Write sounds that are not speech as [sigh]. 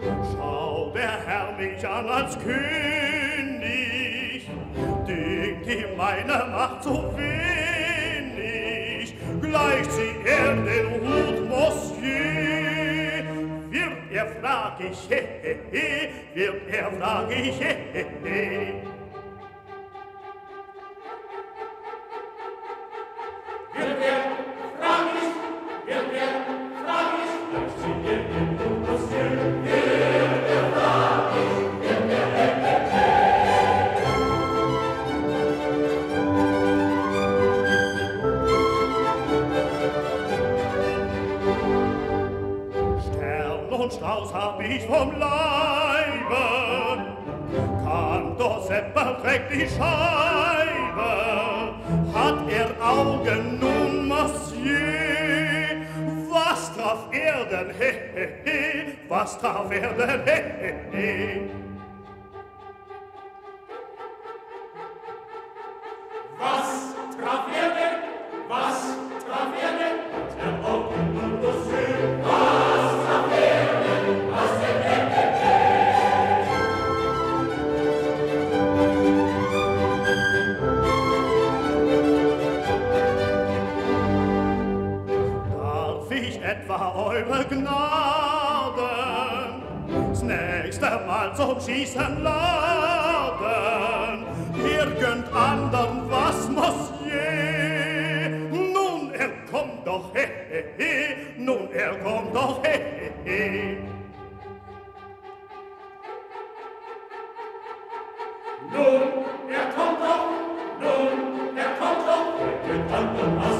Schau, der Herr mich an als König, dient ihm meine Macht so wenig, gleicht sie er den Hut muss je. Wird er frag ich, [laughs] he, he, he, wird er frag ich, [laughs] he, he, he. und Strauß hab ich vom Leibe. Kanto Seppel trägt die Scheibe, hat er Augen nun Monsieur. Was traf er denn, he, he, he, was traf er denn, he, he, he. Hoff ich etwa eure Gnaden das nächste Mal zum Schießen laden. Irgend andern, was muss je? Nun, er kommt doch, he, he, he. Nun, er kommt doch, he, he, he. Nun, er kommt doch, nun, er kommt doch, er kommt doch,